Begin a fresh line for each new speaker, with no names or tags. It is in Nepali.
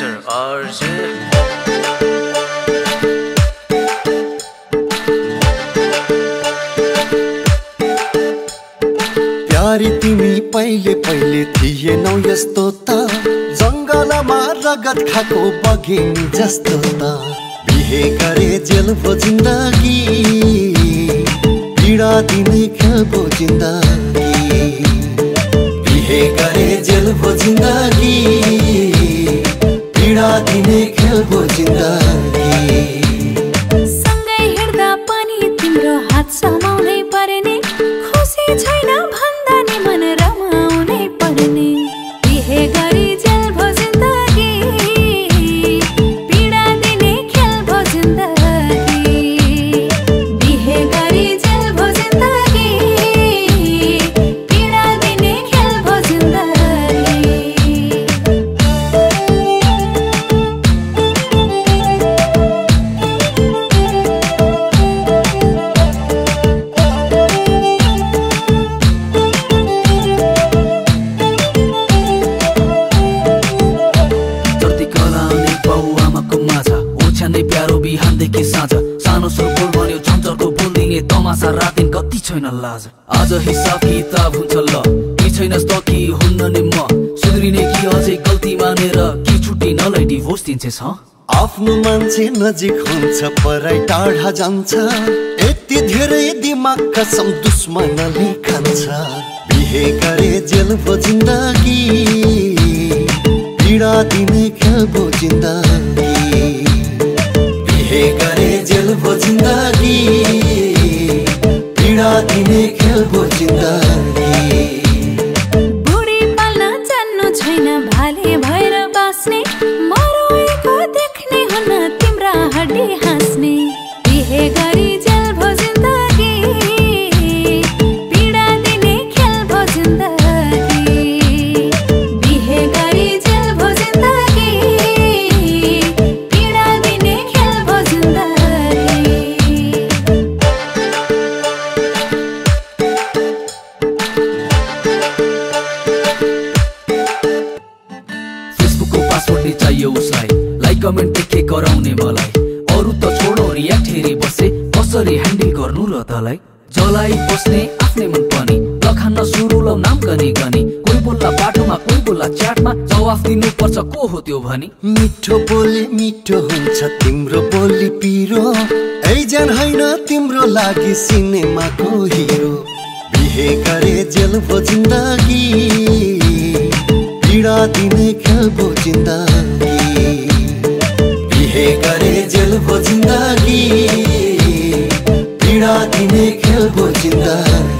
Mr. RJ.
प्यारी तिमी पहिले पहिले थिएनौ यस्तो त जङ्गलमा रगत खाएको बगिनी जस्तो त बिहे गरे जेल भो जिन्दगी पीडा दिने भो जिन्दगी बिहे गरे जेल भो जिन्दगी
पर्ने खुसी छैन दिने
तमासा रातिन कति छैन लाज? आज हिसाब किताब हुन्छ ल। के छैनस् त कि हुन्न नि म। सुध्रिने कि अझै गल्ती मानेर कि छुट्टी नलाई डिभोर्स दिन्छेस ह?
आफ्नो मान्छे नजिक हुन्छ पराई टाढा जान्छ। यति धेरै दिमाग कसम दुश्मनले खान्छ। बिहे गरे जेल भो जिन्दगी पीडा दिने खेल भो जिन्दगी।
चाहियो उसलाई। लाइक कमेन्ट देखे कराउने मलाई। अरू त छोडो रियाक्ट हेरी बसे। कसरी ह्यान्डल गर्नु र तलाई? जलाई बस्ने आफ्नै मन पनि। लखान्न सुरु लौ नाम गनी गनी। कोही बोल्ला बाटोमा कोही बोल्ला च्याटमा। जवाफ दिनु पर्छ को हो त्यो भनी?
मिठो बोली मिठो हुन्छ तिम्रो बोली पिरो। ऐजन होइन तिम्रो लागि सिनेमाको हिरो। बिहे गरे जेल भो जिन्दगी पीडा दिने खेल भो जिन्दगी। बिहे गरे जेल भो जिन्दगी। पीडा दिने खेल भो जिन्दगी।